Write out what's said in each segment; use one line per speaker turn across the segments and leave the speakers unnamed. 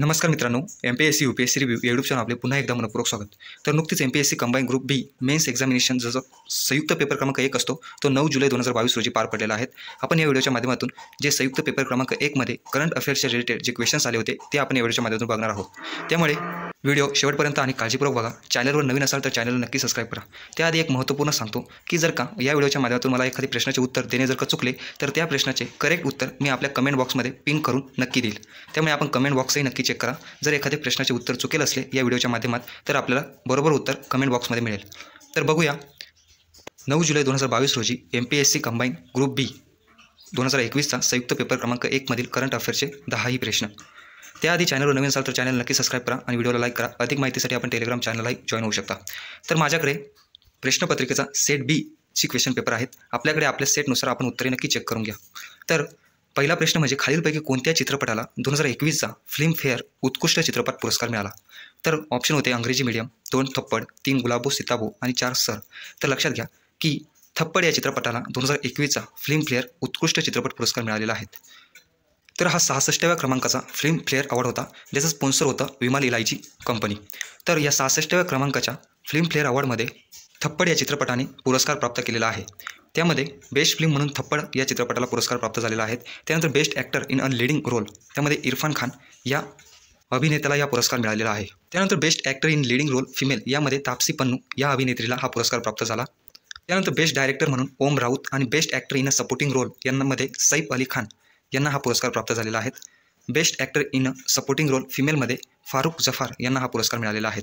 नमस्कार मित्रांनो M P S C U P S C review YouTube channel आपले पुन्हा एकदा मनपूर्वक स्वागत. तर नुकतीच M P S C combine group B mains examination जसं संयुक्त पेपर क्रमांक एक असतो तो नऊ जुलै दोन हजार बावीस रोजी पार पडलेला आहे. आपण या व्हिडिओच्या माध्यमातून जे संयुक्त पेपर क्रमांक एकमध्ये करंट अफेअर्सच्या रिलेटेड जे क्वेश्चन्स आले होते ते आपण या व्हिडिओच्या माध्यमातून बघणार आहोत. त्यामुळे व्हिडिओ शेवटपर्यंत आणि काळजीपूर्वक बघा. चॅनलवर नवीन असाल तर चॅनलला नक्की सबस्क्राईब करा. त्याआधी एक महत्त्वपूर्ण सांगतो की जर का या व्हिडिओच्या माध्यमातून मला एखादी प्रश्नाचे उत्तर देणे जर का चुकले तर त्या प्रश्नाचे करेक्ट उत्तर मी आपल्या कमेंट बॉक्समध्ये पिन करून नक्की देईल. त्यामुळे आपण कमेंट बॉक्सही नक्की चेक करा. जर एखाद्या प्रश्नाचे उत्तर चुकेल असले या व्हिडिओच्या माध्यमात तर आपल्याला बरोबर उत्तर कमेंट बॉक्समध्ये मिळेल. तर बघूया. नऊ जुलै दोन हजार बावीस रोजी M P S C combine group B दोन हजार एकवीसचा संयुक्त पेपर क्रमांक एकमधील करंट अफेअर्सचे दहाही प्रश्न. त्याआधी चॅनलवर नवीन असाल तर चॅनल नक्की सबस्क्राईब करा आणि व्हिडिओला लाईक करा. अधिक माहितीसाठी आपण टेलिग्राम चॅनललाही जॉईन होऊ शकता. तर माझ्याकडे प्रश्नपत्रिकेचा सेट बी ची क्वेश्चन पेपर आहेत. आपल्याकडे आपल्या सेटनुसार आपण उत्तरे नक्की चेक करून घ्या. तर पहिला प्रश्न म्हणजे खालीलपैकी कोणत्या चित्रपटाला दोन हजार एकवीसचा फिल्मफेअर उत्कृष्ट चित्रपट पुरस्कार मिळाला? तर ऑप्शन होते अंग्रेजी मीडियम दोन थप्पड तीन गुलाबो सीताबो आणि चार सर. तर लक्षात घ्या की थप्पड या चित्रपटाला दोन हजार एकवीसचा फिल्मफेअर उत्कृष्ट चित्रपट पुरस्कार मिळालेला आहे. तर हा सहासष्टाव्या क्रमांकाचा फिल्मफेअर अवॉर्ड होता ज्याचं स्पॉन्सर होतं विमाल इलायची कंपनी तर या सहासष्टाव्या क्रमांकाच्या फिल्मफेअर अवॉर्डमध्ये थप्पड या चित्रपटाने पुरस्कार प्राप्त केलेला आहे. त्यामध्ये बेस्ट फिल्म म्हणून थप्पड या चित्रपटाला पुरस्कार प्राप्त झालेला आहे. त्यानंतर best actor in a leading role त्यामध्ये इरफान खान या अभिनेत्याला या पुरस्कार मिळालेला आहे. त्यानंतर best actor in leading role female यामध्ये तापसी पन्नू या अभिनेत्रीला हा पुरस्कार प्राप्त झाला. त्यानंतर बेस्ट डायरेक्टर म्हणून ओम राऊत आणि best actor in a supporting role यांमध्ये सैफ अली खान यांना हा पुरस्कार प्राप्त झालेला आहे. Best actor in a supporting role फिमेलमध्ये Farrukh Jafar यांना हा पुरस्कार मिळालेला आहे.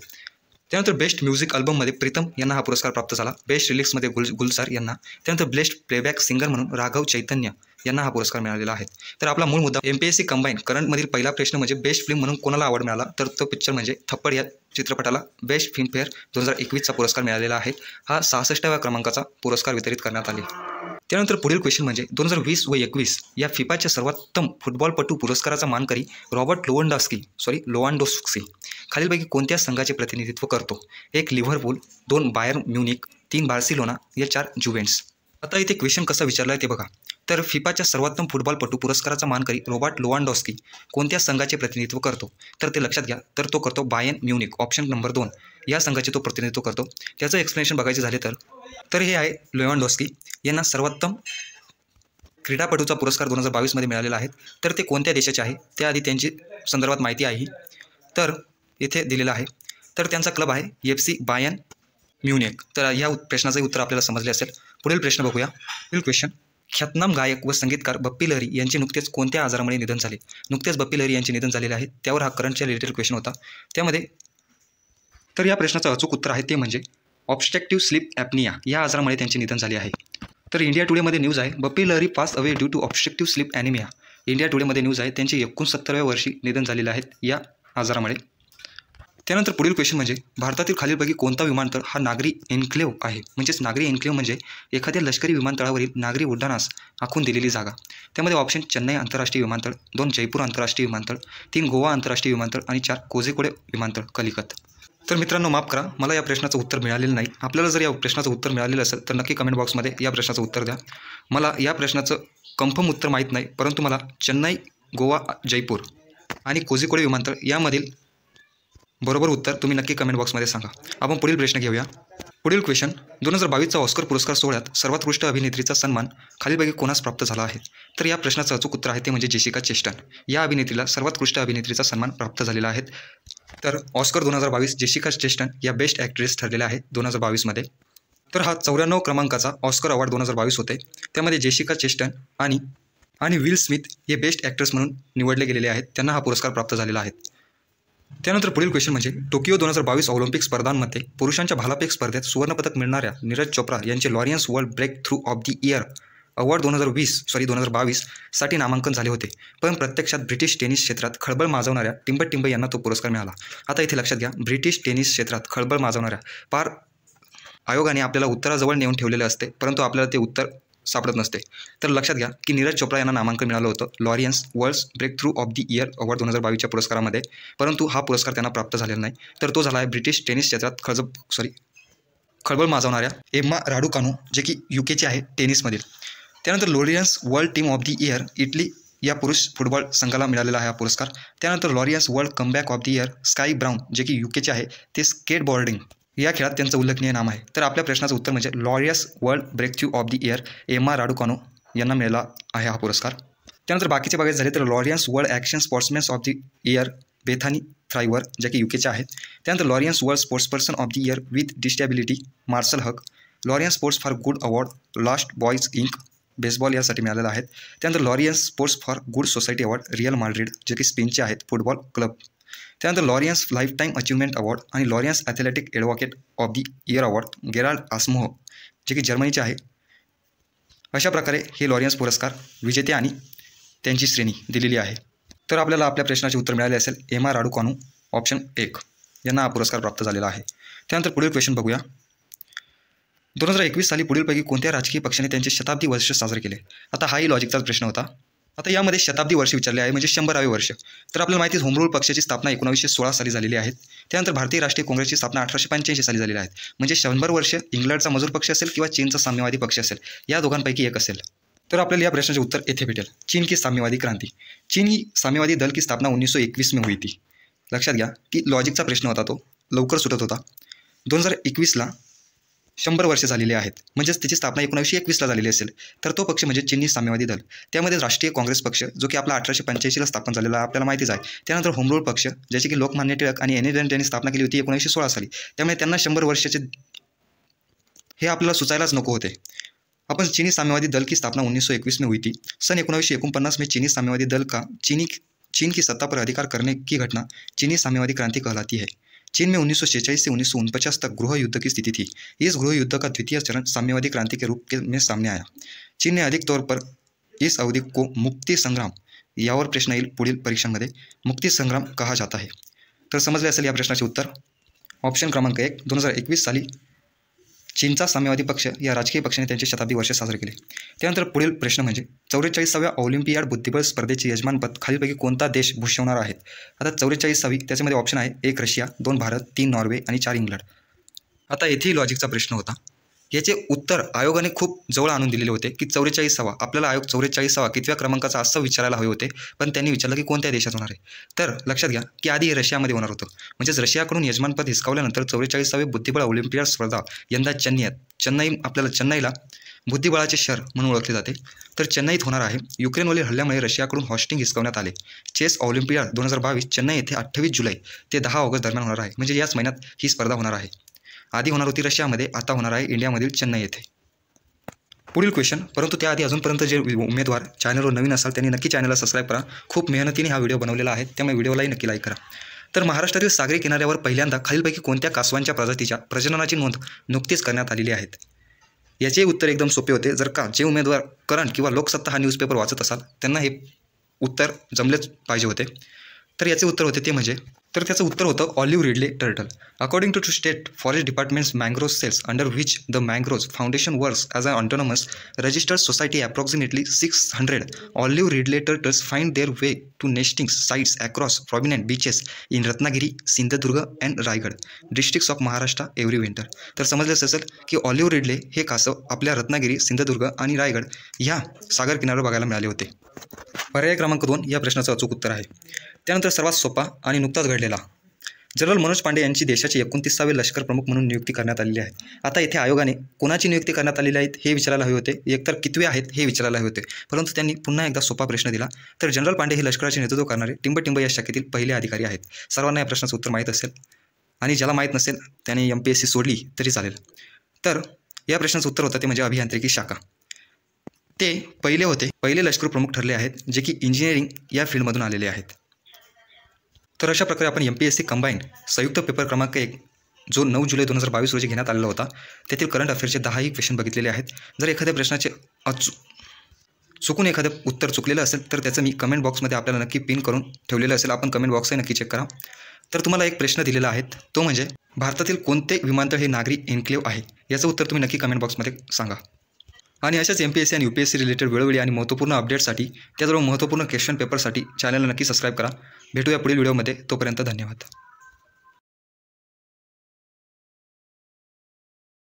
त्यानंतर बेस्ट म्युझिक अल्बममध्ये प्रीतम यांना हा पुरस्कार प्राप्त झाला. बेस्ट रिलिक्समध्ये गुल गुलजार यांना. त्यानंतर बेस्ट प्लेबॅक सिंगर म्हणून राघव चैतन्य यांना हा पुरस्कार मिळालेला आहे. तर आपला मूळ मुद्दा M P S C combine करंटमधील पहिला प्रश्न म्हणजे बेस्ट फिल्म म्हणून कोणाला आवड मिळाला? तर तो पिक्चर म्हणजे थप्पड या चित्रपटाला बेस्ट फिल्मफेअर दोन हजार एकवीसचा पुरस्कार मिळालेला आहे. हा सहासष्टाव्या क्रमांकाचा पुरस्कार वितरित करण्यात आले. त्यानंतर पुढील क्वेश्चन म्हणजे दोन हजार वीस व एकवीस या फिफाच्या सर्वोत्तम फुटबॉलपटू पुरस्काराचा मानकरी रॉबर्ट लोवंडॉस्की सॉरी लोवांडोस्की. खालीलपैकी कोणत्या संघाचे प्रतिनिधित्व करतो? एक लिव्हरपूल दोन बायर म्युनिक तीन बार्सिलोना या चार जुवेंट्स. आता इथे क्वेश्चन कसा विचारला आहे ते बघा. तर फिफाच्या सर्वोत्तम फुटबॉलपटू पुरस्काराचा मानकरी रॉबर्ट लोवांडॉस्की. कोणत्या संघाचे प्रतिनिधित्व करतो? तर ते लक्षात घ्या. तर तो करतो बायन म्युनिक ऑप्शन नंबर दोन. या संघाचे तो प्रतिनिधित्व करतो. त्याचं एक्सप्लेनेशन बघायचे झाले तर तर हे आहे लोवांडॉस्की यांना सर्वोत्तम क्रीडापटूचा पुरस्कार दोन हजार बावीसमध्ये मिळालेला आहे. तर ते कोणत्या देशाचे आहे? त्याआधी त्यांची संदर्भात माहिती आहे. तर इथे दिलेलं आहे. तर त्यांचा क्लब आहे एफ सी बायन म्युनिक. तर या प्रश्नाचंही उत्तर आपल्याला समजले असेल. पुढील प्रश्न बघूया. पुढील क्वेश्चन ख्यातनाम गायक व संगीतकार बप्पी लहरी यांचे नुकतेच कोणत्या आजारामुळे निधन झाले? नुकतेच बप्पी लहरी यांचे निधन झालेले आहे. त्यावर हा करंटच्या रिलेटेड क्वेश्चन होता. त्यामध्ये तर या प्रश्नाचं अचूक उत्तर आहे ते म्हणजे ऑब्स्ट्रक्टिव्ह स्लिप ॲपनिया या आजारामुळे त्यांचे निधन झाले आहे. तर इंडिया टुडेमध्ये न्यूज आहे Bappi Lahiri pass away due to obstructive sleep anaemia India टुडेमध्ये news आहे त्यांचे एकोणसत्तराव्या वर्षी निधन झालेले आहेत या आजारामुळे. त्यानंतर पुढील क्वेश्चन म्हणजे भारतातील खालीलपैकी कोणता विमानतळ हा नागरी एन्क्लेव आहे? म्हणजेच नागरी एन्क्लेव म्हणजे एखाद्या लष्करी विमानतळावरील नागरी उड्डाणास आखून दिलेली जागा. त्यामध्ये ऑप्शन चेन्नई आंतरराष्ट्रीय विमानतळ दोन जयपूर आंतरराष्ट्रीय विमानतळ तीन गोवा आंतरराष्ट्रीय विमानतळ आणि चार कोझिकोडे विमानतळ कलिकत. तर मित्रांनो माफ करा. मला या प्रश्नाचं उत्तर मिळालेलं नाही. आपल्याला जर या प्रश्नाचं उत्तर मिळालेलं असेल तर नक्की कमेंट बॉक्समध्ये या प्रश्नाचं उत्तर द्या. मला या प्रश्नाचं कन्फर्म उत्तर माहीत नाही परंतु मला चेन्नई गोवा जयपूर आणि कोझिकोडे विमानतळ यामधील बरोबर उत्तर तुम्ही नक्की कमेंट बॉक्समध्ये सांगा. आपण पुढील प्रश्न घेऊया. पुढील क्वेश्चन दोन हजार बावीसचा ऑस्कर पुरस्कार सोहळ्यात सर्वोत्कृष्ट अभिनेत्रीचा सन्मान खालीलपैकी कोणास प्राप्त झाला आहे? तर या प्रश्नाचं अचूक उत्तर आहे ते म्हणजे जेसिका चेस्टन. या अभिनेत्रीला सर्वोत्कृष्ट अभिनेत्रीचा सन्मान प्राप्त झालेला आहे. तर ऑस्कर दोन हजार बावीस जेशिका चेस्टन या बेस्ट ॲक्ट्रेस ठरलेल्या आहेत दोन हजार बावीसमध्ये तर हा चौऱ्याण्णव क्रमांकाचा ऑस्कर अवॉर्ड दोन हजार बावीस होते. त्यामध्ये जेशिका चेस्टन आणि आणि विल स्मिथ हे बेस्ट ॲक्ट्रेस म्हणून निवडले गेलेले आहेत. त्यांना हा पुरस्कार प्राप्त झालेला आहे. त्यानंतर पुढील क्वेश्चन म्हणजे टोकियो दोन हजार बावीस ऑलिम्पिक स्पर्धांमध्ये पुरुषांच्या भालाफेक स्पर्धेत सुवर्णपदक मिळणाऱ्या नीरज चोप्रा यांचे Laureus world breakthrough of the year award दोन हजार वीस सॉरी दोन हजार बावीससाठी नामांकन झाले होते. पण प्रत्यक्षात ब्रिटिश टेनिस क्षेत्रात खळबळ माजवणाऱ्या टिंबट टिंब यांना तो पुरस्कार मिळाला. आता इथे लक्षात घ्या ब्रिटिश टेनिस क्षेत्रात खळबळ माजवणाऱ्या पार आयोगाने आपल्याला उत्तराजवळ नेऊन ठेवलेले असते परंतु आपल्याला ते उत्तर सापडत नसते. तर लक्षात घ्या की नीरज चोप्रा यांना नामांकन मिळालं होतं Laureus world's breakthrough of the year award दोन हजार बावीसच्या पुरस्कारामध्ये परंतु हा पुरस्कार त्यांना प्राप्त झालेला नाही. तर तो झाला आहे ब्रिटिश टेनिस क्षेत्रात खळज सॉरी खळबळ माजवणाऱ्या एम्मा राडू कानू जे की यू केचे आहे टेनिसमधील. त्यानंतर Laureus world team of the year Italy या पुरुष फुटबॉल संघाला मिळालेला आहे हा पुरस्कार. त्यानंतर Laureus world comeback of the year Sky Brown जे की यू केचे आहे ते स्केटबॉर्डिंग या खेळात त्यांचं उल्लेखनीय नाम आहे. तर आपल्या प्रश्नाचं उत्तर म्हणजे Laureus world breakthrough of the year Emma Raducanu यांना मिळाला आहे हा पुरस्कार. त्यानंतर बाकीचे बघायचे झाले तर Laureus world action sportsman's of the year Bethany Shriever जे की यू केचे आहेत. त्यानंतर Laureus world sportsperson of the year with disability Marcel Hug. Laureus sports for good award last boys Inc baseball यासाठी मिळालेला आहेत. त्यानंतर Laureus sports for good society award Real Madrid जे की स्पेनचे आहेत फुटबॉल क्लब. त्यानंतर Laureus life time achievement award आणि Laureus athletic advocate of the year award Gerald Asamoah जे की जर्मनीचे आहे. अशा प्रकारे हे लॉरियन्स पुरस्कार विजेते आणि त्यांची श्रेणी दिलेली आहे. तर आपल्याला आपल्या प्रश्नाचे उत्तर मिळाले असेल एम आर राडू ऑप्शन एक. यांना हा पुरस्कार प्राप्त झालेला आहे. त्यानंतर पुढील क्वेश्चन बघूया. दोन हजार एकवीस साली पुढीलपैकी कोणत्या राजकीय पक्षाने त्यांचे शताब्दी वर्ष साजरे केले? आता हाही लॉजिकचाच प्रश्न होता. आता यामध्ये शताब्दी वर्ष विचारले आहे म्हणजे शंभरावे वर्ष. तर आपल्याला माहिती होमरूल पक्षाची स्थापना एकोणावीसशे सोळा साली झालेली आहे. त्यानंतर भारतीय राष्ट्रीय काँग्रेसची स्थापना अठराशे पंच्याऐंशी साली झालेली आहे. म्हणजे शंभर वर्ष इंग्लंडचा मजूर पक्ष असेल किंवा चीनचा साम्यवादी पक्ष असेल या दोघांपैकी एक असेल. तर आपल्याला या प्रश्नाचे उत्तर येथे भेटेल. चीन की साम्यवादी क्रांती. चीन ही साम्यवादी दल की स्थापना उन्नीस सौ एकवीस में हुई ती. लक्षात घ्या की लॉजिकचा प्रश्न होता तो. लवकर सुटत होता. दोन हजार एकवीसला शंभर वर्ष झालेली आहेत. म्हणजेच त्याची स्थापना एकोणीसशे एकवीसला झालेली असेल. तर तो पक्ष म्हणजे चिनी साम्यवादी दल. त्यामध्ये राष्ट्रीय काँग्रेस पक्ष जो की आपला अठराशे पंच्याऐंशीला स्थापन झालेला आपल्याला माहितीच आहे. त्यानंतर होमरूल पक्ष ज्याची की लोकमान्य टिळक आणि एन त्यांनी स्थापना केली होती एकोणीसशे सोळा साली. त्यामुळे त्यांना शंभर वर्षाचे हे आपल्याला सुचायलाच नको होते. अपन चीनी साम्यवादी दल की स्थापना उन्नीस सौ इक्कीस में हुई थी. सन एकोणीसशे एकोणपन्नास में चीनी साम्यवादी दल का चीनी चीन की सत्ता पर अधिकार करने की घटना चीनी साम्यवादी क्रांति कहलाती है. चीन में उन्नीस से उन्नीस तक गृह युद्ध की स्थिति थी। इस गृह युद्ध का द्वितीय चरण साम्यवादी क्रांति के रूप के में सामने आया। चीन ने अधिक तौर पर इस अवधि को मुक्ति संग्राम यावर प्रश्न येईल पुढील परीक्षांमध्ये मुक्ती संग्राम कहा जाता है। तर समजले असेल या प्रश्नाचे उत्तर। ऑप्शन क्रमांक एक दोन हजार एकवीस साली चीनचा साम्यवादी पक्ष या राजकीय पक्षाने त्यांचे शताब्दी वर्ष साजरे केले. त्यानंतर पुढील प्रश्न म्हणजे चौवेचाळीसाव्या ऑलिम्पियाड बुद्धिबळ स्पर्धेचे यजमानपद खालीलपैकी कोणता देश भूषवणार आहेत? आता चौवेचाळीसावी त्याच्यामध्ये ऑप्शन आहे एक रशिया दोन भारत तीन नॉर्वे आणि चार इंग्लंड. आता येथेही लॉजिकचा प्रश्न होता याचे उत्तर आयोगाने खूप जवळ आणून दिलेले होते की चौवेचाळीसावा आपल्याला आयोग चौवेचाळीसावा कितव्या क्रमांकाचा असं विचारायला हवे होते पण त्यांनी विचारलं की कोणत्या देशात होणार आहे? तर लक्षात घ्या की आधी हे रशियामध्ये होणार होतं. म्हणजेच रशियाकडून यजमानपद हिसकावल्यानंतर चौवेचाळीसावे बुद्धिबळ ऑलिम्पियाड स्पर्धा यंदा चेन्नईत चेन्नई आपल्याला चेन्नईला बुद्धिबळाचे शहर म्हणून ओळखले जाते. तर चेन्नईत होणार आहे. युक्रेनवरील हल्ल्यामुळे रशियाकडून हॉस्टिंग हिसकावण्यात आले. चेस ऑलिम्पियाड दोन हजार बावीस चेन्नई येथे अठ्ठावीस जुलै ते दहा ऑगस्ट दरम्यान होणार आहे. म्हणजे याच महिन्यात ही स्पर्धा होणार आहे. आधी होणार होती रशियामध्ये आता होणार आहे इंडियामधील चेन्नई येथे. पुढील क्वेश्चन परंतु त्याआधी अजूनपर्यंत जे उमेदवार चॅनलवर नवीन असाल त्यांनी नक्की चॅनलला सबस्क्राईब करा. खूप मेहनतीने हा व्हिडिओ बनवलेला आहे त्यामुळे व्हिडिओलाही नक्की लाईक करा. तर महाराष्ट्रातील सागरी किनाऱ्यावर पहिल्यांदा खालीलपैकी कोणत्या कासवांच्या प्रजातीच्या प्रजननाची नोंद नुकतीच करण्यात आलेली आहेत? याचे उत्तर एकदम सोपे होते. जर का जे उमेदवार करण किंवा लोकसत्ता हा न्यूजपेपर वाचत असाल त्यांना हे उत्तर जमलेच पाहिजे होते. तर याचे उत्तर होते ते म्हणजे तर त्याचं उत्तर होतं olive ridley turtle. According to to state forest departments mangroves cells under which the mangroves foundation works as a autonomous registered society approximately six hundred olive ridley turtles find their way to nesting sites across prominent beaches in Ratnagiri Sindhudurg and Raigad districts of Maharashtra every winter तर समजलंच असेल की olive Ridley हे कासव आपल्या रत्नागिरी सिंधुदुर्ग आणि रायगड ह्या सागर किनाऱ्यावर बघायला मिळाले होते. पर्याय क्रमांक दोन या प्रश्नाचं अचूक उत्तर आहे. त्यानंतर सर्वात सोपा आणि नुकताच घडलेला. जनरल मनोज पांडे यांची देशाचे एकोणतीसावे लष्कर प्रमुख म्हणून नियुक्ती करण्यात आलेली आहे. आता येथे आयोगाने कोणाची नियुक्ती करण्यात आलेली आहेत हे विचारायला हवे होते. एकतर कितवे आहेत हे विचारायला हवे होते. परंतु त्यांनी पुन्हा एकदा सोपा प्रश्न दिला. तर जनरल पांडे हे लष्कराचे नेतृत्व करणारे टिंबटिंब या शाखेतील पहिले अधिकारी आहेत. सर्वांना या प्रश्नाचं उत्तर माहीत असेल. आणि ज्याला माहीत नसेल त्याने एम पी एस सी सोडली तरी चालेल. तर या प्रश्नाचं उत्तर होतं ते म्हणजे अभियांत्रिकी शाखा. ते पहिले होते. पहिले लष्कर प्रमुख ठरले आहेत जे की इंजिनिअरिंग या फील्डमधून आलेले आहेत. तर अशा प्रकारे आपण M P S C combine संयुक्त पेपर क्रमांक एक जो नऊ जुलै दोन हजार बावीस रोजी घेण्यात आलेला होता त्यातील करंट अफेअरचे दहाही क्वेश्चन बघितलेले आहेत. जर एखाद्या प्रश्नाचे अचू चुकून एखादं उत्तर चुकलेलं असेल तर त्याचं मी कमेंट बॉक्समध्ये आपल्याला नक्की पिन करून ठेवलेलं असेल. आपण कमेंट बॉक्सही नक्की चेक करा. तर तुम्हाला एक प्रश्न दिलेला आहे. तो म्हणजे भारतातील कोणते विमानतळ हे नागरी एन्क्लेव आहे? याचं उत्तर तुम्ही नक्की कमेंट बॉक्समध्ये सांगा. आणि अशाच एम पी एस सी आणि U P S C related वेळोवेळी आणि महत्त्वपूर्ण अपडेटसाठी त्याचबरोबर महत्त्वपूर्ण क्वेश्चन पेपरसाठी चॅनलला नक्की सबस्क्राईब करा. भेटूया पुढील व्हिडिओमध्ये तोपर्यंत धन्यवाद.